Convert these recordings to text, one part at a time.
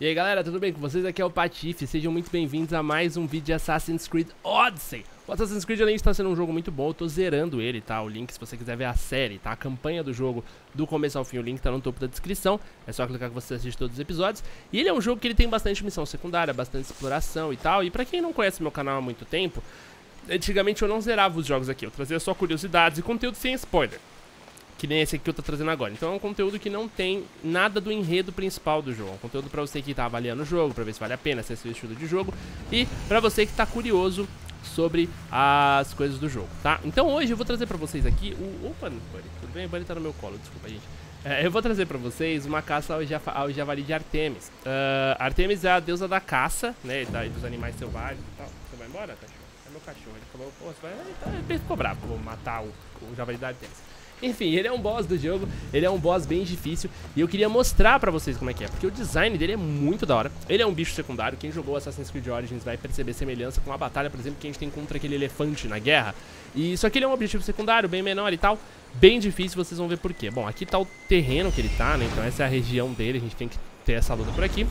E aí galera, tudo bem com vocês? Aqui é o Patife, sejam muito bem-vindos a mais um vídeo de Assassin's Creed Odyssey O Assassin's Creed além de estar sendo um jogo muito bom, eu tô zerando ele, tá? O link se você quiser ver a série, tá? A campanha do jogo do começo ao fim, o link tá no topo da descrição É só clicar que você assiste todos os episódios E ele é um jogo que ele tem bastante missão secundária, bastante exploração e tal E pra quem não conhece meu canal há muito tempo Antigamente eu não zerava os jogos aqui, eu trazia só curiosidades e conteúdo sem spoiler que nem esse aqui que eu tô trazendo agora. Então é um conteúdo que não tem nada do enredo principal do jogo. É um conteúdo pra você que tá avaliando o jogo, pra ver se vale a pena, se é seu estilo de jogo. E pra você que tá curioso sobre as coisas do jogo, tá? Então hoje eu vou trazer pra vocês aqui o... Opa, Buddy, tudo bem? O Buddy tá no meu colo, desculpa, gente. É, eu vou trazer pra vocês uma caça ao, ao javali de Artemis. Uh, Artemis é a deusa da caça, né, da, dos animais selvagens e tal. Você vai embora, cachorro? É meu cachorro. Ele falou, pô, você vai... Ele ficou bravo, vou matar o, o javali da Artemis. Enfim, ele é um boss do jogo, ele é um boss bem difícil e eu queria mostrar pra vocês como é que é, porque o design dele é muito da hora. Ele é um bicho secundário, quem jogou Assassin's Creed Origins vai perceber semelhança com a batalha, por exemplo, que a gente tem contra aquele elefante na guerra. E só que ele é um objetivo secundário, bem menor e tal, bem difícil, vocês vão ver por quê. Bom, aqui tá o terreno que ele tá, né, então essa é a região dele, a gente tem que ter essa luta por aqui.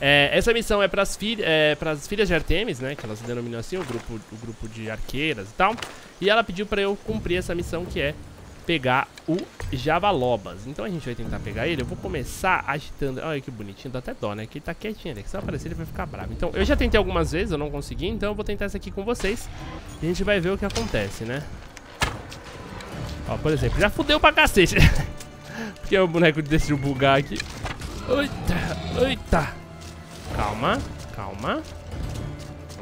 É, essa missão é para as é, filhas de Artemis, né? Que elas denominam assim, o grupo, o grupo de arqueiras e tal. E ela pediu para eu cumprir essa missão que é pegar o Javalobas. Então a gente vai tentar pegar ele. Eu vou começar agitando. Olha que bonitinho, dá até dó, né? Que ele tá quietinho ali. Que se aparecer ele vai ficar bravo. Então eu já tentei algumas vezes, eu não consegui. Então eu vou tentar essa aqui com vocês. E a gente vai ver o que acontece, né? Ó, por exemplo, já fudeu pra cacete. Porque o boneco decidiu bugar aqui. Eita, eita. Calma, calma.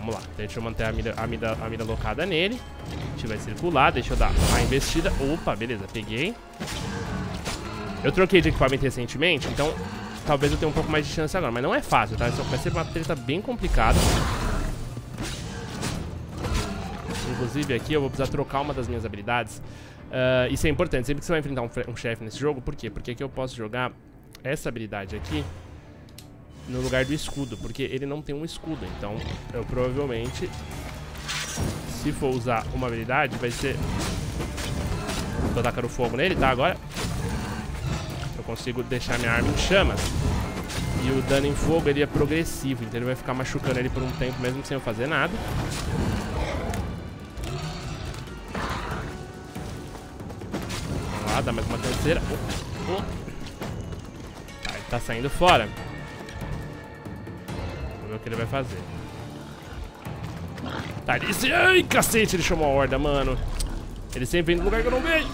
Vamos lá, deixa eu manter a mira, a mira, a mira locada nele. A gente vai circular, deixa eu dar a investida. Opa, beleza, peguei. Eu troquei de equipamento recentemente, então talvez eu tenha um pouco mais de chance agora. Mas não é fácil, tá? Isso vai ser uma treta bem complicada. Inclusive aqui eu vou precisar trocar uma das minhas habilidades. Uh, isso é importante, sempre que você vai enfrentar um, um chefe nesse jogo. Por quê? Porque aqui eu posso jogar essa habilidade aqui no lugar do escudo, porque ele não tem um escudo. Então, eu provavelmente, se for usar uma habilidade, vai ser... Tô atacando fogo nele, tá? Agora eu consigo deixar minha arma em chamas. E o dano em fogo, ele é progressivo, então ele vai ficar machucando ele por um tempo, mesmo sem eu fazer nada. Vamos lá, dá mais uma terceira. Oh, oh. Tá, ele tá saindo fora ver o que ele vai fazer. Tá, ele. Ai, cacete, ele chamou a horda, mano. Ele sempre vem no lugar que eu não vejo.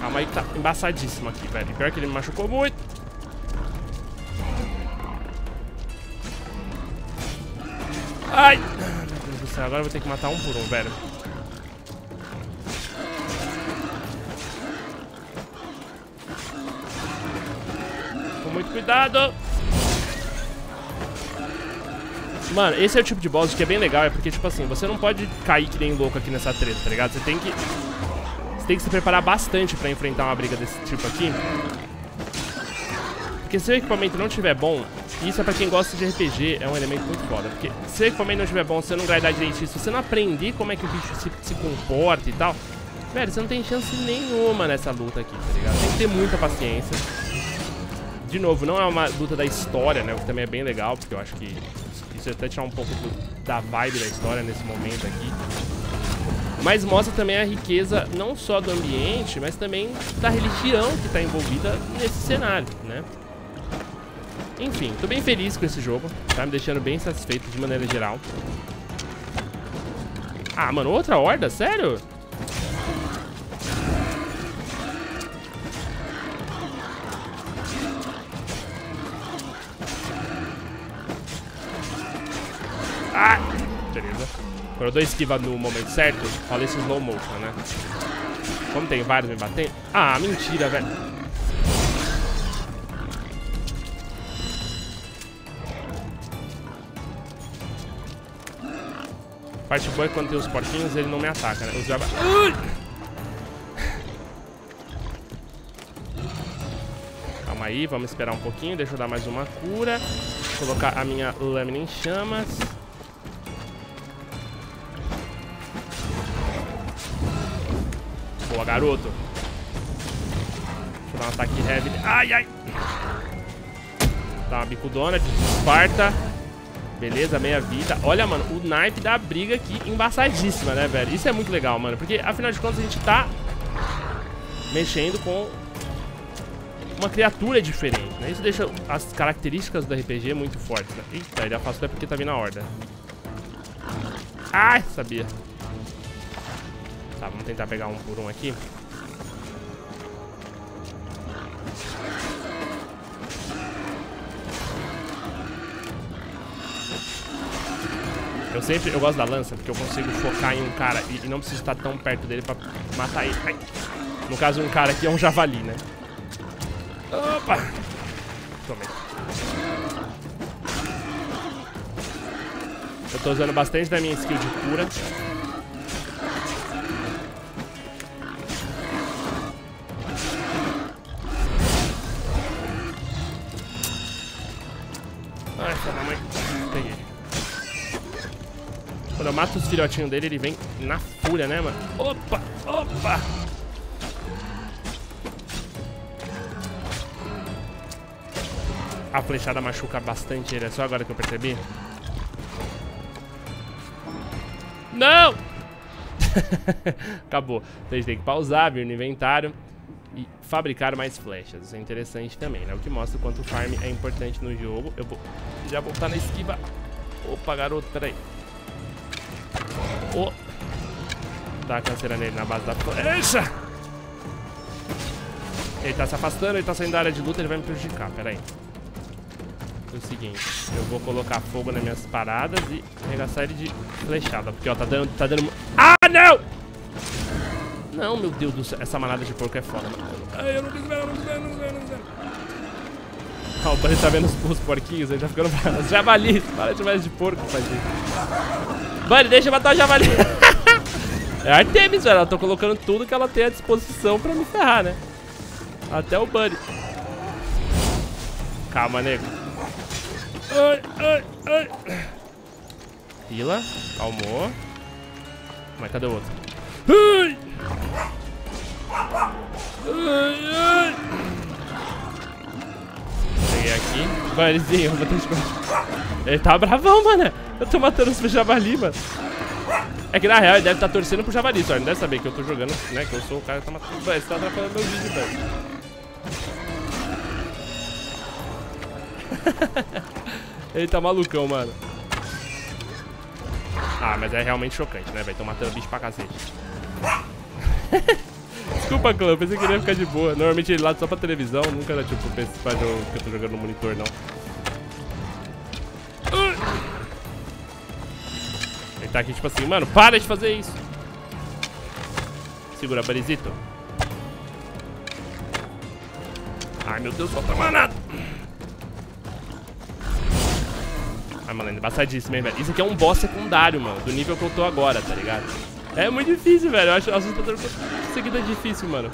Calma aí, tá embaçadíssimo aqui, velho. Pior que ele me machucou muito. Ai! Meu Deus do céu, agora eu vou ter que matar um por um, velho. Muito cuidado. Mano, esse é o tipo de boss que é bem legal, é porque, tipo assim, você não pode cair que nem louco aqui nessa treta, tá ligado? Você tem que... Você tem que se preparar bastante pra enfrentar uma briga desse tipo aqui. Porque se o equipamento não estiver bom, isso é pra quem gosta de RPG, é um elemento muito foda. Porque se o equipamento não estiver bom, você não grindar direitinho, se você não aprender como é que o bicho se, se comporta e tal, velho, você não tem chance nenhuma nessa luta aqui, tá ligado? Tem que ter muita paciência. De novo, não é uma luta da história, né? O que também é bem legal, porque eu acho que isso é até tirar um pouco do, da vibe da história nesse momento aqui. Mas mostra também a riqueza não só do ambiente, mas também da religião que está envolvida nesse cenário, né? Enfim, tô bem feliz com esse jogo, tá me deixando bem satisfeito de maneira geral. Ah, mano, outra horda? Sério? Quando eu dou esquiva no momento certo, fala esse slow motion, né? Como tem vários me batendo... Ah, mentira, velho. Parte boa é quando tem os porquinhos, ele não me ataca, né? Os java... Calma aí, vamos esperar um pouquinho. Deixa eu dar mais uma cura. Colocar a minha lâmina em chamas. Boa, garoto. Deixa eu dar um ataque heavy. Ai, ai. Dá uma bicudona de Esparta. Beleza, meia vida. Olha, mano, o naipe da briga aqui embaçadíssima, né, velho? Isso é muito legal, mano. Porque, afinal de contas, a gente tá mexendo com uma criatura diferente, né? Isso deixa as características do RPG muito fortes, né? Eita, ele afastou é porque tá vindo a horda. Ai, sabia. Tá, vamos tentar pegar um por um aqui. Eu sempre, eu gosto da lança porque eu consigo focar em um cara e, e não preciso estar tão perto dele pra matar ele. Ai. No caso, um cara aqui é um javali, né? Opa! Tomei. Eu tô usando bastante da minha skill de cura. Peguei. Quando eu mato os filhotinhos dele, ele vem na fúria, né, mano? Opa! Opa! A flechada machuca bastante ele, é só agora que eu percebi. Não! Acabou. Então a gente tem que pausar, vir no inventário e fabricar mais flechas. Isso é interessante também, né? O que mostra o quanto o farm é importante no jogo. Eu vou já voltar na esquiva. Opa, garoto, peraí. Oh. Dá a canseira nele na base da flecha. Ele tá se afastando, ele tá saindo da área de luta, ele vai me prejudicar, peraí é o seguinte, eu vou colocar fogo nas minhas paradas e arregaçar ele de flechada, porque ó, tá dando, tá dando... Ah, não! Não, meu Deus do céu, essa manada de porco é foda. Ai, eu não quis ver, eu não quis ver, eu não quis ver, eu não quis ver. Ó, o Bunny tá vendo os, os porquinhos, ele tá ficando... Os javalis, para de mais de porco, tadinho. Bunny, deixa eu matar o javali. é Artemis, velho, ela tô colocando tudo que ela tem à disposição pra me ferrar, né? Até o Bunny. Calma, nego. Ai, ai, ai. Pila, calmou. Mas cadê o outro? Ai! Ai, ai. Peguei aqui. Banizinho, eu vou que... Ele tá bravão, mano. Eu tô matando os javali, mano. É que na real ele deve estar tá torcendo pro javali, só. Ele deve saber que eu tô jogando, né? Que eu sou o cara que tá matando. Mano, você tá atrapalhando meu vídeo, velho. Ele tá malucão, mano. Ah, mas é realmente chocante, né, velho? Tô matando bicho pra cacete. Desculpa, clã, pensei que ele ia ficar de boa. Normalmente ele lado só pra televisão, nunca era tipo pra jogo que eu tô jogando no monitor, não. Ele tá aqui tipo assim, mano, para de fazer isso. Segura, Barizito. Ai, meu Deus, falta manada. Ah, mano, é embaçadíssimo, hein, velho. Isso aqui é um boss secundário, mano, do nível que eu tô agora, tá ligado? É muito difícil, velho. Eu acho assustador isso aqui tá difícil, mano.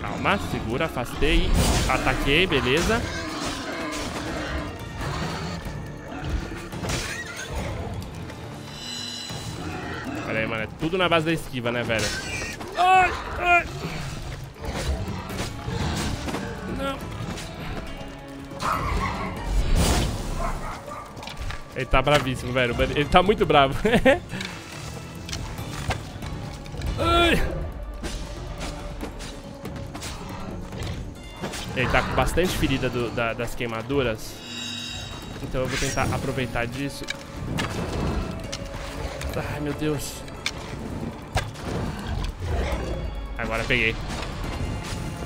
Calma, segura, afastei, ataquei, beleza. Olha aí, mano, é tudo na base da esquiva, né, velho? Ai, ai. Ele tá bravíssimo, velho. Ele tá muito bravo. Ele tá com bastante ferida do, da, das queimaduras. Então eu vou tentar aproveitar disso. Ai, meu Deus. Agora peguei.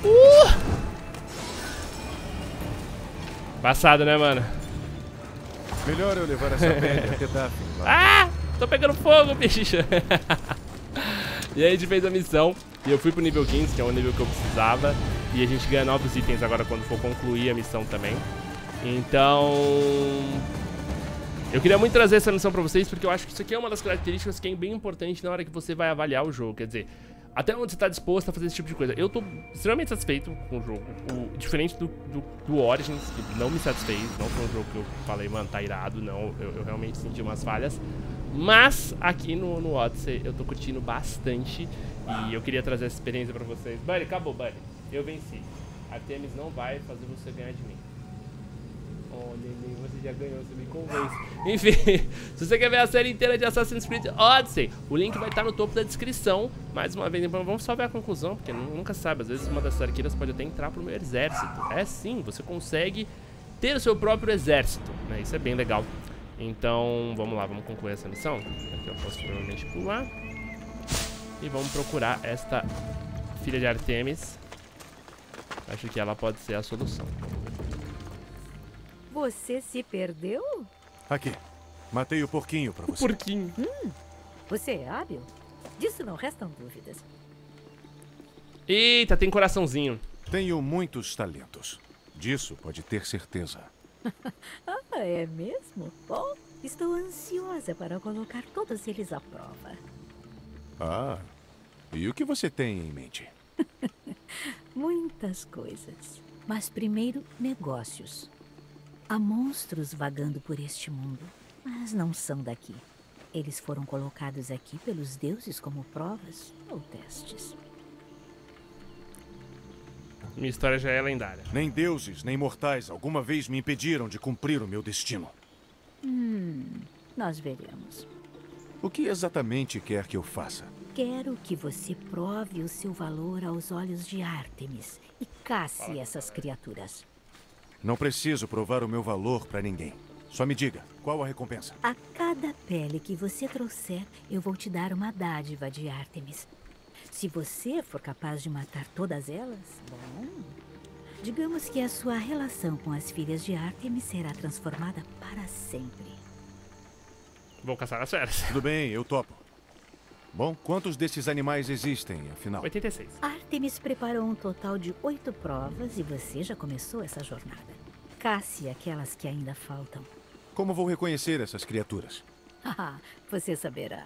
Uh! Passado, né, mano? Melhor eu levar essa pedra até Daphne. Ah! Tô pegando fogo, bicho! e aí a gente fez a missão e eu fui pro nível 15, que é o nível que eu precisava. E a gente ganha novos itens agora quando for concluir a missão também. Então... Eu queria muito trazer essa missão pra vocês, porque eu acho que isso aqui é uma das características que é bem importante na hora que você vai avaliar o jogo. Quer dizer, até onde você tá disposto a fazer esse tipo de coisa. Eu tô extremamente satisfeito com o jogo. O, diferente do, do, do, Origins, que não me satisfez. Não foi um jogo que eu falei, mano, tá irado. Não, eu, eu realmente senti umas falhas. Mas aqui no, no Odyssey eu tô curtindo bastante. E eu queria trazer essa experiência pra vocês. Buddy, acabou, Buddy. Eu venci. Artemis não vai fazer você ganhar de mim. Você já ganhou, você me convence. Enfim, se você quer ver a série inteira de Assassin's Creed Odyssey, o link vai estar no topo da descrição. Mais uma vez, então vamos só ver a conclusão, porque nunca sabe, às vezes uma das arqueiras pode até entrar pro meu exército. É sim, você consegue ter o seu próprio exército, né? Isso é bem legal. Então, vamos lá, vamos concluir essa missão. Aqui eu posso provavelmente pular. E vamos procurar esta filha de Artemis. Acho que ela pode ser a solução. Você se perdeu? Aqui. Matei o porquinho pra você. O porquinho. Hum, você é hábil? Disso não restam dúvidas. Eita, tem coraçãozinho. Tenho muitos talentos. Disso pode ter certeza. ah, é mesmo? Bom, estou ansiosa para colocar todos eles à prova. Ah, e o que você tem em mente? Muitas coisas. Mas primeiro, negócios. Há monstros vagando por este mundo, mas não são daqui. Eles foram colocados aqui pelos deuses como provas ou testes. Minha história já é lendária. Nem deuses, nem mortais alguma vez me impediram de cumprir o meu destino. Hum, nós veremos. O que exatamente quer que eu faça? Quero que você prove o seu valor aos olhos de Artemis e casse essas criaturas. Não preciso provar o meu valor para ninguém. Só me diga, qual a recompensa? A cada pele que você trouxer, eu vou te dar uma dádiva de Artemis. Se você for capaz de matar todas elas, bom. Digamos que a sua relação com as filhas de Artemis será transformada para sempre. Vou caçar as feras. Tudo bem, eu topo. Bom, quantos desses animais existem, afinal? 86. Artemis preparou um total de oito provas e você já começou essa jornada. Casse aquelas que ainda faltam. Como vou reconhecer essas criaturas? Ah, você saberá.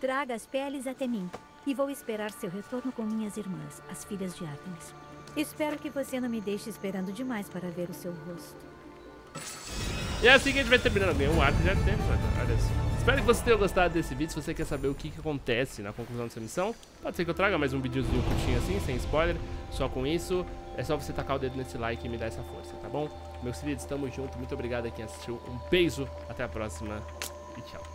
Traga as peles até mim e vou esperar seu retorno com minhas irmãs, as filhas de Artemis. Espero que você não me deixe esperando demais para ver o seu rosto. E é assim que a gente vai terminando. Ganhou um arco de Artemis, olha só. Espero que você tenha gostado desse vídeo. Se você quer saber o que, que acontece na conclusão dessa missão, pode ser que eu traga mais um videozinho curtinho assim, sem spoiler. Só com isso, é só você tacar o dedo nesse like e me dar essa força, tá bom? Meus queridos, tamo junto. Muito obrigado a quem assistiu. Um beijo, até a próxima e tchau.